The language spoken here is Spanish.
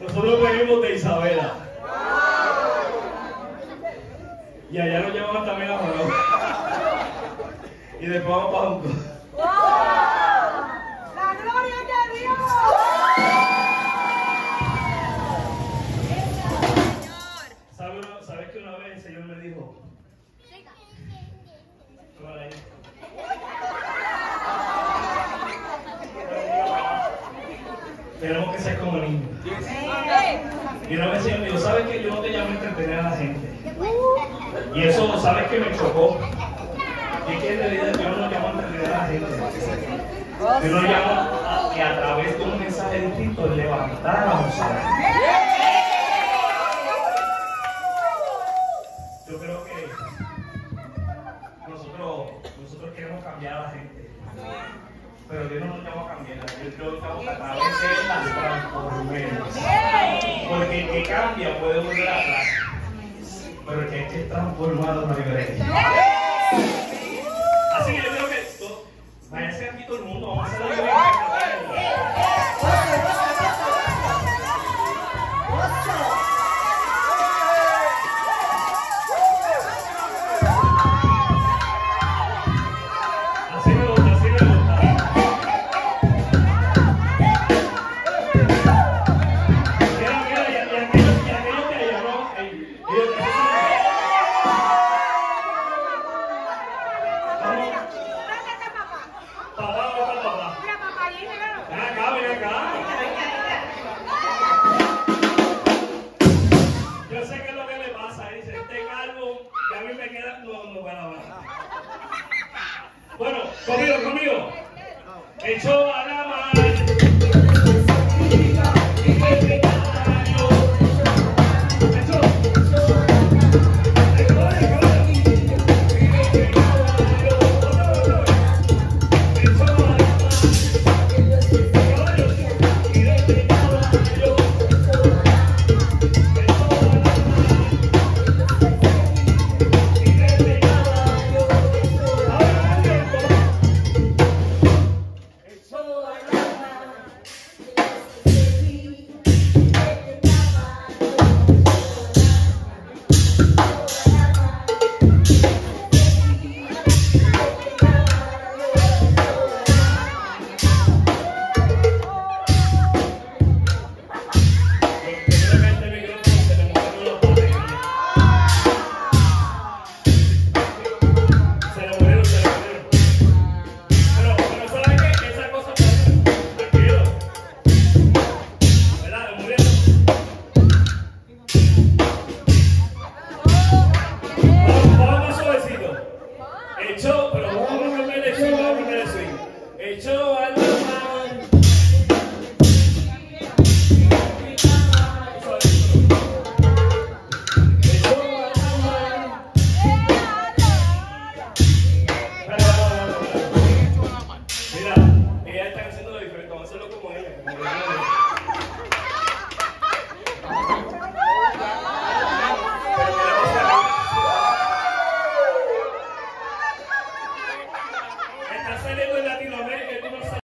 Nosotros venimos de Isabela. Y allá nos llevan también a Jorado. Y después vamos para Junco. ¿Sabes que yo no te llamo a entretener a la gente? Y eso, ¿sabes que me chocó? Y es que en realidad yo no llamo a entretener a la gente. Yo lo llamo a que a través de un mensaje distinto levantar a José. Yo creo que nosotros, nosotros queremos cambiar a la gente. Pero Dios no nos llama a cambiar. Dios nos llama a través de las transformemos. Cambia puede volver atrás. Pero el que esté transformado no regresa. Yo sé que es lo que le pasa. Dice, este calvo que a mí me queda. No, no, bueno, bueno. Bueno, conmigo, conmigo.